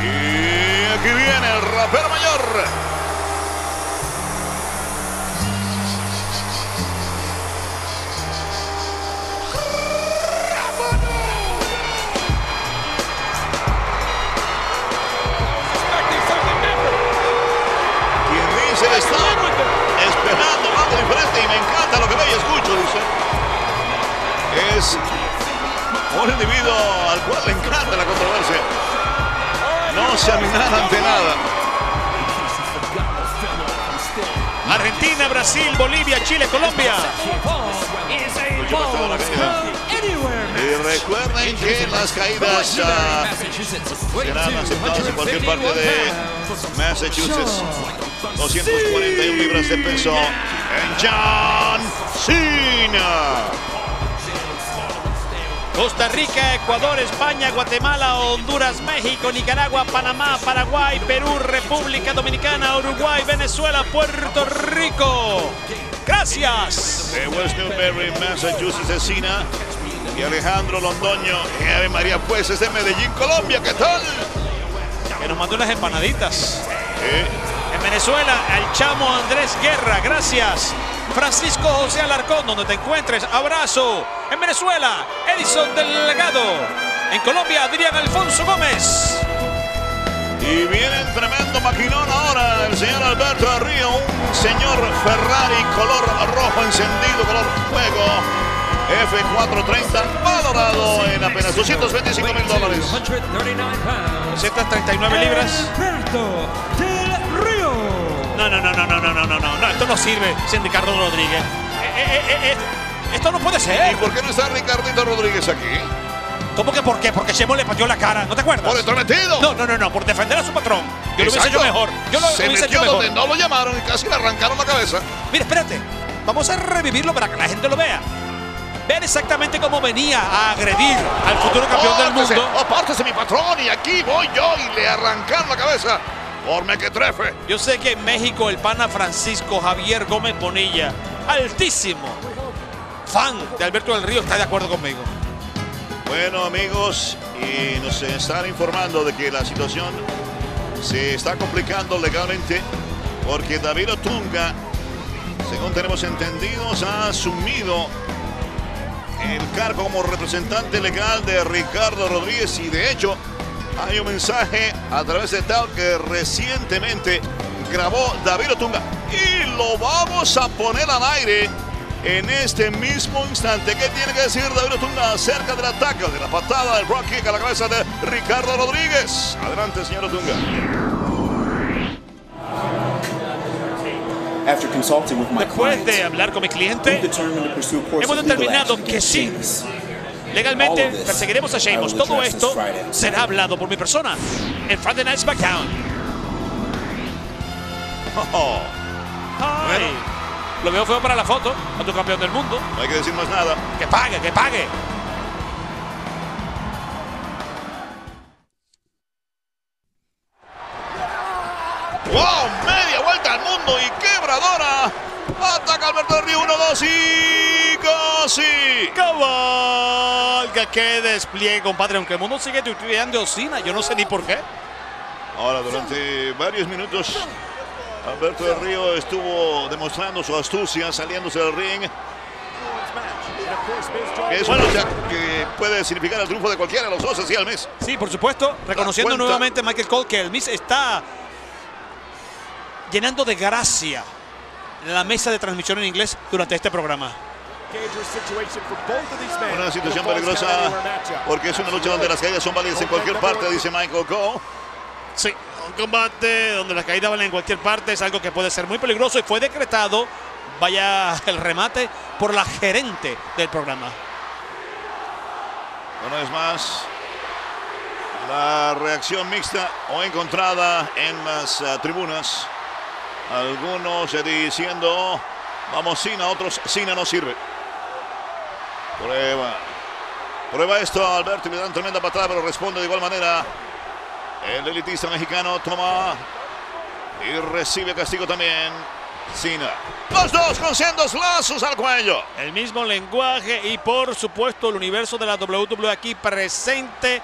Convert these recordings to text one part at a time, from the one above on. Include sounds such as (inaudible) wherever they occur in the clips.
Y aquí viene el rapero mayor. Quien dice está esperando algo diferente y me encanta lo que veo y escucho, dice. Es un individuo al cual le encanta la controversia. No se aminan ante nada. Argentina, Brasil, Bolivia, Chile, Colombia. Y recuerden que las caídas serán aceptadas en cualquier parte de Massachusetts. 241 libras de peso en John Cena. Costa Rica, Ecuador, España, Guatemala, Honduras, México, Nicaragua, Panamá, Paraguay, Perú, República Dominicana, Uruguay, Venezuela, Puerto Rico. Gracias. De West Newbury, Massachusetts, de Cena. Y Alejandro Londoño y Ave María Pues es de Medellín, Colombia. ¿Qué tal? Que nos mandó unas empanaditas. Eh, En Venezuela, el chamo Andrés Guerra, gracias. Francisco José Alarcón, donde te encuentres, abrazo. En Venezuela, Edison Delgado. En Colombia, Adrián Alfonso Gómez. Y viene un tremendo maquinón ahora el señor Alberto de Río, un señor Ferrari color rojo encendido, color fuego. F430, valorado en apenas 225 mil dólares. 239 libras. No, no, no, no, no, no, no, no, no, no, esto no sirve, señor Ricardo Rodríguez. Eh, eh, eh, eh, esto no puede ¿Y ser. por qué no está Ricardito Rodríguez aquí? ¿Cómo que por qué? Porque Chemo le pateó la cara, ¿no te acuerdas? Por entrometido. No, no, no, no, por defender a su patrón. Yo lo hubiese hecho Exacto. mejor. Yo lo Se hubiese metió hecho mejor. donde no lo llamaron y casi le arrancaron la cabeza. Mira, espérate. Vamos a revivirlo para que la gente lo vea. Vean exactamente cómo venía a agredir al futuro campeón del mundo. Apártese mi patrón y aquí voy yo y le arrancaron la cabeza. Por mequetrefe. Yo sé que en México el pana Francisco Javier Gómez Bonilla, altísimo fan de Alberto del Río, está de acuerdo conmigo. Bueno amigos, y nos están informando de que la situación se está complicando legalmente porque David Otunga, según tenemos entendidos, ha asumido el cargo como representante legal de Ricardo Rodríguez y de hecho hay un mensaje a través de tal que recientemente grabó David Otunga y lo vamos a poner al aire en este mismo instante. ¿Qué tiene que decir David Otunga acerca del ataque, de la patada del rock kick a la cabeza de Ricardo Rodríguez? Adelante, señor Otunga. After consulting with my Después client, de hablar con mi cliente, hemos determinado que sí. Legalmente perseguiremos a Sheamus. Todo esto será hablado por mi persona en Friday Night SmackDown. Oh, lo veo feo para la foto a tu campeón del mundo. no hay que decir más nada. Que pague, que pague. ¡Wow! Media vuelta al mundo y quebradora. Ataca Alberto del Río 1, 2 y casi. Cabalga, qué despliegue, compadre. Aunque el mundo sigue tuiteando Osina, yo no sé ni por qué. Ahora, durante varios minutos, Alberto del Río estuvo demostrando su astucia saliéndose del ring. Es una lucha que puede significar el triunfo de cualquiera de los dos así al mes. Sí, por supuesto, reconociendo nuevamente Michael Cole que el Miz está llenando de gracia la mesa de transmisión en inglés durante este programa. Una situación peligrosa porque es una lucha donde las caídas son válidas en cualquier parte, dice Michael Cole. Sí, un combate donde las caídas valen en cualquier parte es algo que puede ser muy peligroso y fue decretado, vaya el remate, por la gerente del programa. Una vez más, la reacción mixta o encontrada en las eh, tribunas. Algunos eh, diciendo, vamos Sina, otros Sina no sirve. Prueba. Prueba esto Alberto y le dan tremenda patada, pero responde de igual manera. El elitista mexicano toma y recibe castigo también. Sina. Los dos con sendos lazos al cuello. El mismo lenguaje y por supuesto el universo de la WWE aquí presente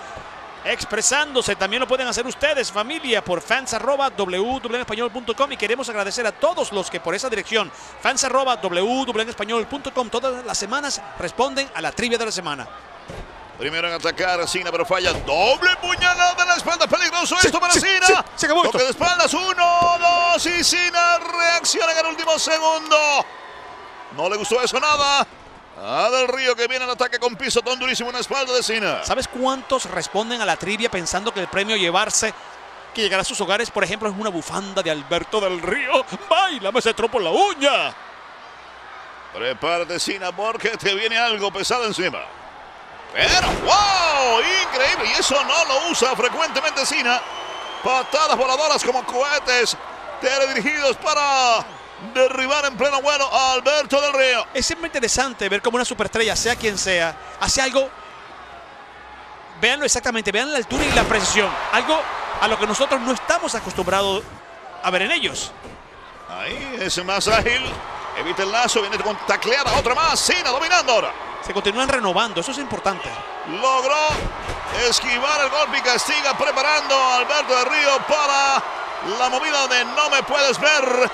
expresándose. También lo pueden hacer ustedes, familia, por fans arroba www.español.com y queremos agradecer a todos los que por esa dirección, fans arroba www.español.com, todas las semanas responden a la trivia de la semana. Primero en atacar Sina, pero falla. Doble puñalada en la espalda. Peligroso esto para sí, Sina. sí, se acabó Toque esto. de espaldas. Uno, dos. Y Sina reacciona en el último segundo. No le gustó eso nada. A Del Río que viene al ataque con pisotón durísimo en la espalda de Sina. ¿Sabes cuántos responden a la trivia pensando que el premio llevarse, que llegará a sus hogares, por ejemplo, es una bufanda de Alberto del Río? ¡Bailame ese tropo en la uña! Prepárate, Sina, porque te viene algo pesado encima. Pero, wow, increíble. Y eso no lo usa frecuentemente Sina. Patadas voladoras como cohetes teledirigidos para derribar en pleno vuelo a Alberto del Río. Es siempre interesante ver cómo una superestrella, sea quien sea, hace algo. Véanlo exactamente, vean la altura y la precisión. Algo a lo que nosotros no estamos acostumbrados a ver en ellos. Ahí es más ágil. Evita el lazo, viene con tacleada. Otra más. Sina dominando ahora. Se continúan renovando, eso es importante. Logró esquivar el golpe y castiga, preparando a Alberto del Río para la movida de No Me Puedes Ver.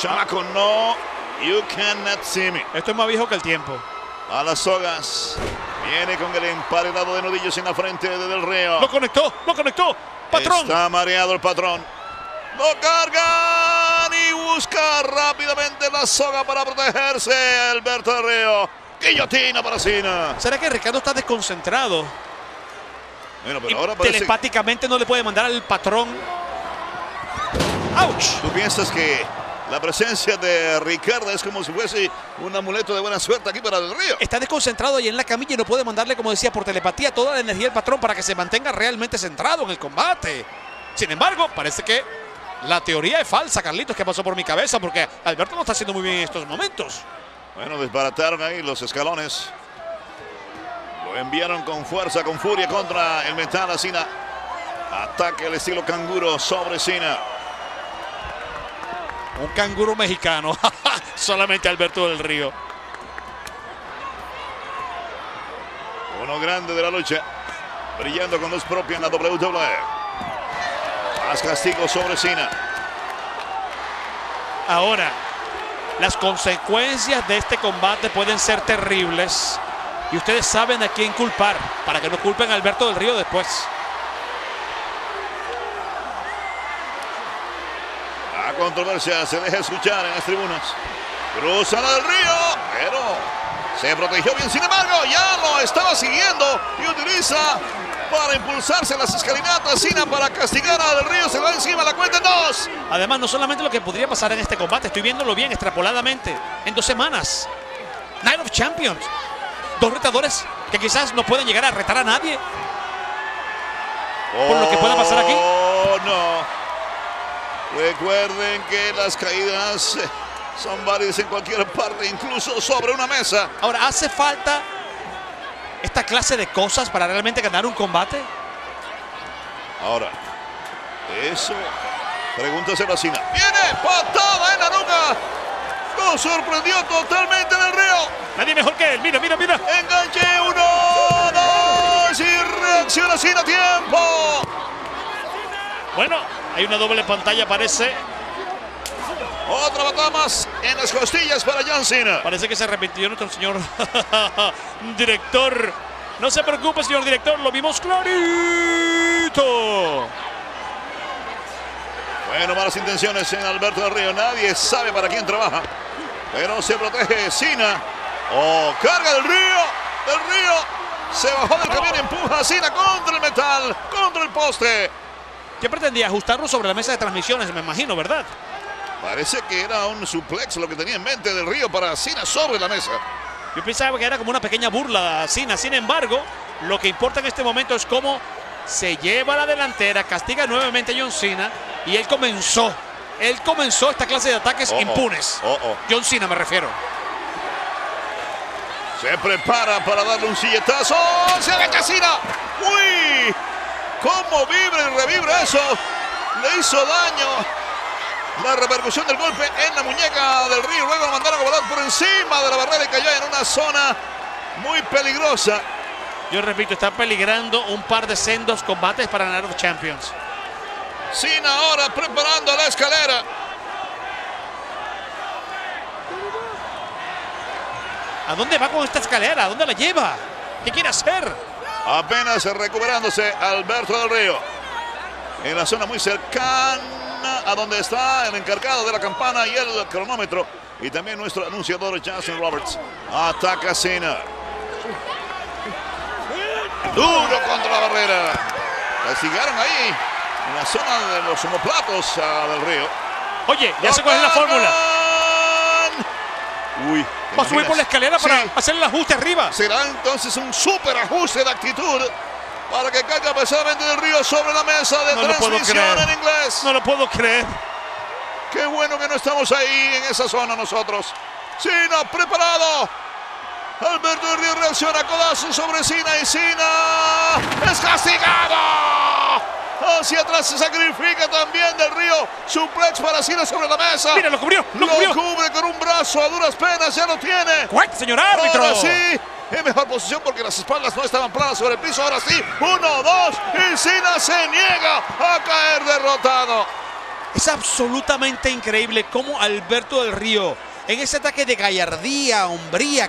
Chamaco, no. You cannot see me. Esto es más viejo que el tiempo. A las sogas. Viene con el emparedado de nudillos en la frente de Del Río. Lo conectó, lo conectó. Patrón. Está mareado el patrón. Lo cargan y busca rápidamente la soga para protegerse. Alberto del Río. Guillotina para Sina. ¿Será que Ricardo está desconcentrado? Bueno, Y pero ahora parece... telepáticamente no le puede mandar al patrón. ¡Auch! ¿Tú piensas que la presencia de Ricardo es como si fuese un amuleto de buena suerte aquí para Del Río? Está desconcentrado ahí en la camilla y no puede mandarle, como decía, por telepatía toda la energía del patrón para que se mantenga realmente centrado en el combate. Sin embargo, parece que la teoría es falsa, Carlitos, que pasó por mi cabeza, porque Alberto no está haciendo muy bien en estos momentos. Bueno, desbarataron ahí los escalones. Lo enviaron con fuerza, con furia contra el metal a Sina. Ataque al estilo canguro sobre Sina. Un canguro mexicano. (laughs) Solamente Alberto del Río. Uno grande de la lucha. Brillando con luz propia en la WWE. Más castigo sobre Sina. Ahora, las consecuencias de este combate pueden ser terribles. Y ustedes saben a quién culpar, para que no culpen a Alberto del Río después. La controversia se deja escuchar en las tribunas. Cruza la del río, pero se protegió bien. Sin embargo, ya lo estaba siguiendo y utiliza para impulsarse las escalinatas. Sina para castigar a Del Río. Se va encima la cuenta en dos. Además, no solamente lo que podría pasar en este combate, estoy viéndolo bien, extrapoladamente, en dos semanas. Night of Champions. Dos retadores que quizás no pueden llegar a retar a nadie. Por lo que pueda pasar aquí. Oh, no. Recuerden que las caídas son válidas en cualquier parte, incluso sobre una mesa. Ahora, ¿hace falta esta clase de cosas para realmente ganar un combate? Ahora, eso, pregúntaselo a Sina. ¡Viene! ¡Patada en la nuca! Lo sorprendió totalmente en el río. Nadie mejor que él. Mira, mira, mira. Enganche uno, dos y reacciona sin a tiempo. Bueno, hay una doble pantalla, parece. Otra patada más en las costillas para John Cena. Parece que se repitió nuestro señor (laughs) director. No se preocupe, señor director, lo vimos clarito. Bueno, malas intenciones en Alberto del Río. Nadie sabe para quién trabaja. Pero se protege Sina. Oh, carga del Río. Del Río. Se bajó del camión y empuja a Sina contra el metal. Contra el poste. ¿Qué pretendía? Ajustarlo sobre la mesa de transmisiones, me imagino, ¿verdad? Parece que era un suplex lo que tenía en mente del Río para Sina sobre la mesa. Yo pensaba que era como una pequeña burla a Cena. Sin embargo, lo que importa en este momento es cómo se lleva a la delantera, castiga nuevamente a John Cena y él comenzó, él comenzó esta clase de ataques Oh, impunes. Oh, oh. John Cena me refiero. Se prepara para darle un silletazo. Se agacha Sina. ¡Uy! ¿Cómo vibra y revibra eso? Le hizo daño. La repercusión del golpe en la muñeca del Río. Luego lo mandaron a volar por encima de la barrera y cayó en una zona muy peligrosa. Yo repito, está peligrando un par de sendos combates para ganar los Champions. Cena ahora preparando la escalera. ¿A dónde va con esta escalera? ¿A dónde la lleva? ¿Qué quiere hacer? Apenas recuperándose Alberto del Río. En la zona muy cercana a donde está el encargado de la campana y el cronómetro. Y también nuestro anunciador Justin Roberts. Ataca Cena. Duro contra la barrera. Castigaron ahí en la zona de los homoplatos a Del Río. Oye, ya sé cuál es la fórmula. Uy. Va a subir por la escalera para Sí. hacer el ajuste arriba. Será entonces un super ajuste de actitud para que caiga pesadamente del río sobre la mesa de No transmisión en inglés. No lo puedo creer. Qué bueno que no estamos ahí en esa zona nosotros. Sina preparado. Alberto del Río reacciona codazo sobre Sina y Sina es castigado. Hacia atrás se sacrifica también del Río. Suplex para Sina sobre la mesa. Mira, lo cubrió, lo Lo cubrió. cubre con un brazo a duras penas, ya lo tiene. ¡Cuac, señor árbitro! Ahora sí, en mejor posición porque las espaldas no estaban planas sobre el piso. Ahora sí, uno, dos, y Sina se niega a caer derrotado. Es absolutamente increíble cómo Alberto del Río, en ese ataque de gallardía, hombría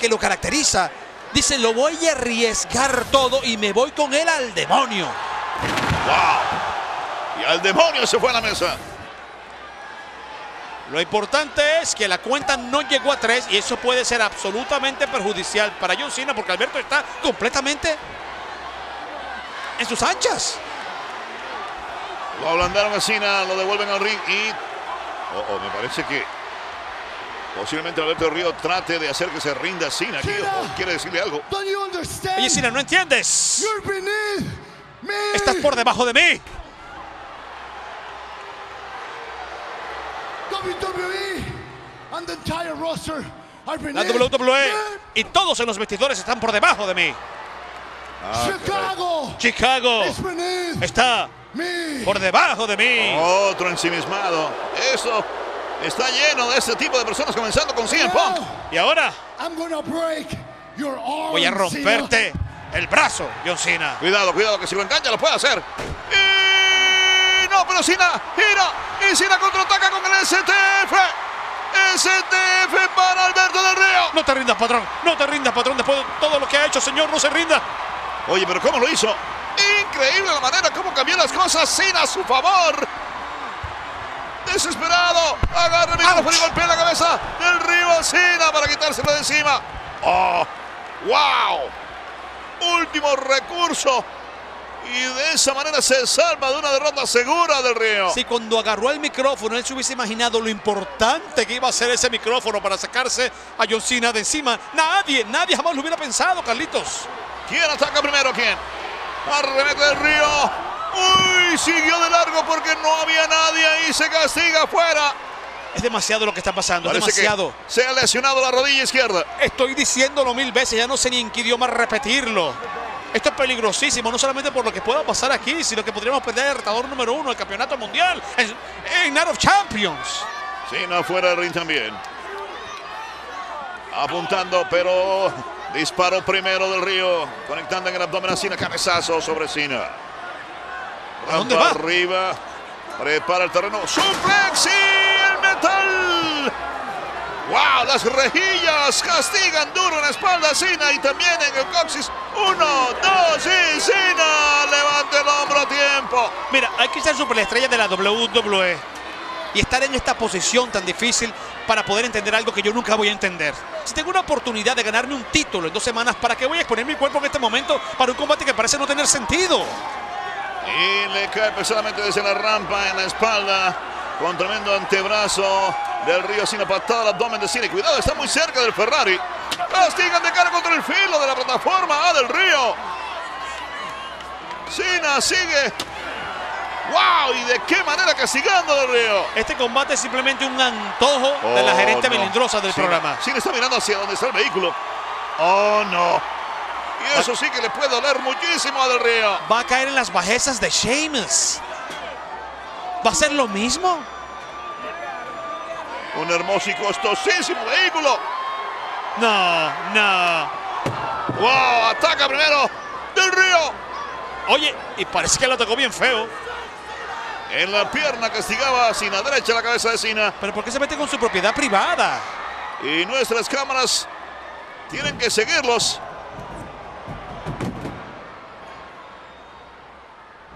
que lo caracteriza, dice, lo voy a arriesgar todo y me voy con él al demonio. ¡Wow! Y al demonio se fue a la mesa. Lo importante es que la cuenta no llegó a tres y eso puede ser absolutamente perjudicial para John Cena porque Alberto está completamente en sus anchas. Lo ablandaron a Sina, lo devuelven al ring y. Oh, oh, me parece que. Posiblemente Alberto Río trate de hacer que se rinda Sina. aquí, o quiere decirle algo. Oye, Cena, no entiendes. You're beneath me. Estás por debajo de mí. WWE and the entire roster are La WWE y todos en los vestidores están por debajo de mí. Chicago Chicago beneath está me. por debajo de mí. Otro ensimismado. Eso está lleno de este tipo de personas, comenzando con CM Punk. Y ahora I'm gonna break your arm. voy a romperte el brazo, John Cena. Cuidado, cuidado, que si lo engancha lo puede hacer. Y no, pero Sina gira y Sina contraataca con el STF. STF para Alberto del Río. No te rindas, patrón. No te rindas, patrón. Después de todo lo que ha hecho, señor, no se rinda. Oye, pero ¿cómo lo hizo? Increíble la manera como cambió las cosas Sina a su favor. Desesperado, agarra el micrófono y golpea la cabeza del Río a para quitárselo de encima. ¡Oh! ¡Wow! Último recurso. Y de esa manera se salva de una derrota segura del Río. Si cuando agarró el micrófono, él se hubiese imaginado lo importante que iba a ser ese micrófono para sacarse a John Cena de encima. Nadie, nadie jamás lo hubiera pensado, Carlitos. ¿Quién ataca primero? ¿Quién? Arremete del Río. Uy, siguió de largo porque no había nadie ahí. Se castiga afuera. Es demasiado lo que está pasando, es demasiado. se ha lesionado la rodilla izquierda. Estoy diciéndolo mil veces, ya no sé ni en qué idioma repetirlo. Esto es peligrosísimo, no solamente por lo que pueda pasar aquí, sino que podríamos perder el retador número uno del campeonato mundial en, en Night of Champions. Sí, no fuera del ring también. Apuntando, pero disparo primero del Río. Conectando en el abdomen a Cina. Cabezazo sobre Cina. ¿A dónde va? arriba. Prepara el terreno. Suplex y el metal. ¡Wow! Las rejillas castigan duro en la espalda a Cina y también en el coxis. Uno, dos y Cina levanta el hombro a tiempo. Mira, hay que ser superestrella de la WWE y estar en esta posición tan difícil para poder entender algo que yo nunca voy a entender. Si tengo una oportunidad de ganarme un título en dos semanas, ¿para qué voy a exponer mi cuerpo en este momento para un combate que parece no tener sentido? Y le cae pesadamente desde la rampa en la espalda. Con tremendo antebrazo del Río Sina patada al abdomen de Cine. Cuidado, está muy cerca del Ferrari. Castigan de cara contra el filo de la plataforma A del Río. Sina sigue. ¡Wow! ¿Y de qué manera castigando del Río? Este combate es simplemente un antojo de la Oh, gerente no. melindrosa del programa. Cena está mirando hacia donde está el vehículo. ¡Oh, no! Y eso sí que le puede doler muchísimo a Del Río. Va a caer en las bajezas de Sheamus. ¿Va a ser lo mismo? Un hermoso y costosísimo vehículo. No, no. ¡Wow! Ataca primero Del Río. Oye, y parece que lo tocó bien feo. En la pierna castigaba a Sina. Derecha la cabeza de Sina. Pero ¿por qué se mete con su propiedad privada? Y nuestras cámaras tienen que seguirlos.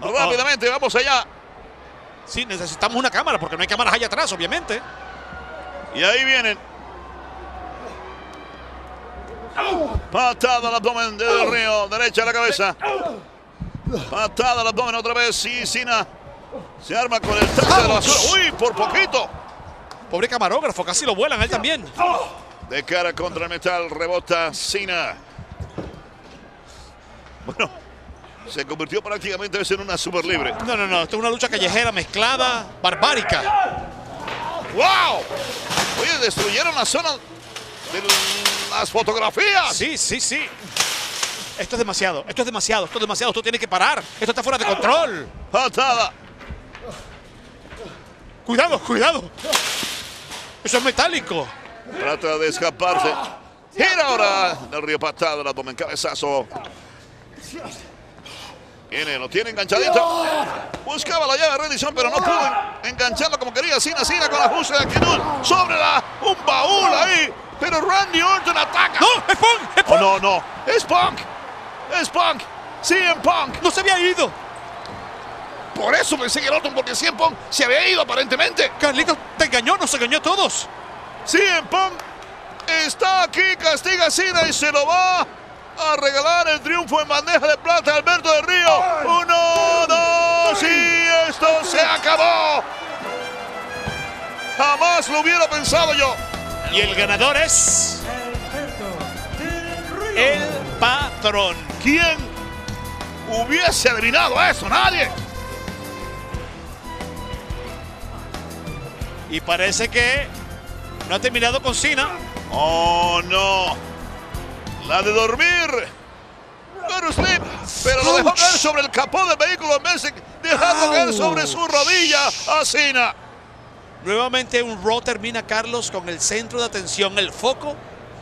Rápidamente, vamos allá. Sí, necesitamos una cámara porque no hay cámaras allá atrás, obviamente. Y ahí vienen. Patada al abdomen de Del Río, derecha a la cabeza. Patada al abdomen otra vez. Sí, Sina se arma con el tache de la basura. Uy, por poquito. Pobre camarógrafo, casi lo vuelan él también. De cara contra el metal, rebota Sina. Bueno, se convirtió prácticamente en una super libre. No, no, no, esto es una lucha callejera mezclada, barbárica. ¡Wow! Oye, destruyeron la zona de las fotografías. Sí, sí, sí. Esto es demasiado, esto es demasiado, esto es demasiado, esto tiene que parar. Esto está fuera de control. Patada. Cuidado, cuidado. Eso es metálico. Trata de escaparse. Gira ahora del río patada, el abdomen, cabezazo. Viene, lo tiene enganchadito. Buscaba la llave de rendición, pero no pudo engancharlo como quería. Sina, Sina con ajuste de actitud. Sobre la, un baúl ahí. Pero Randy Orton ataca. ¡No! ¡Es Punk! ¡Es Oh, Punk! no, no. Es Punk. Es Punk. CM Punk. ¡No se había ido! Por eso pensé que era Orton, porque CM Punk se había ido aparentemente. Carlitos te engañó, nos engañó a todos. CM Punk está aquí, castiga a y se lo va a regalar el triunfo en bandeja de plata Alberto del Río. Uno, dos y esto se acabó. Jamás lo hubiera pensado yo. Y el ganador es. El patrón. ¿Quién hubiese adivinado eso? Nadie. Y parece que no ha terminado con Cena. Oh, no. La de dormir. Pero sleep. Pero lo dejó caer sobre el capó del vehículo de dejarlo caer sobre su rodilla a Cena. Nuevamente un Raw termina Carlos con el centro de atención, el foco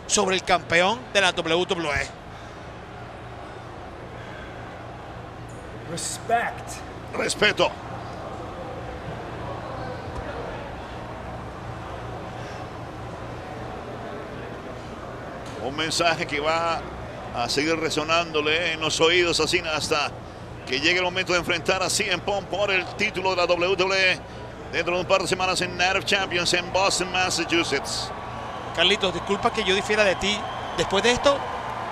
sobre el campeón de la WWE. Respect. Respeto. Un mensaje que va a seguir resonándole en los oídos así hasta que llegue el momento de enfrentar a CM Punk por el título de la WWE dentro de un par de semanas en Night of Champions en Boston, Massachusetts. Carlitos, disculpa que yo difiera de ti. Después de esto,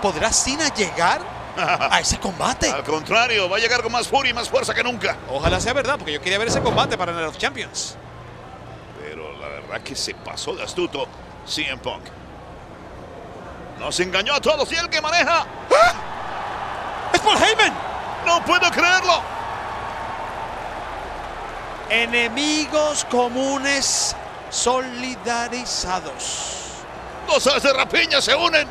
¿podrá Cena llegar a ese combate? (laughs) Al contrario, va a llegar con más furia y más fuerza que nunca. Ojalá sea verdad, porque yo quería ver ese combate para Night of Champions. Pero la verdad que se pasó de astuto CM Punk. Nos engañó a todos y el que maneja. ¡Es Paul Heyman! ¡No puedo creerlo! Enemigos comunes solidarizados. Dos aves de rapiña se unen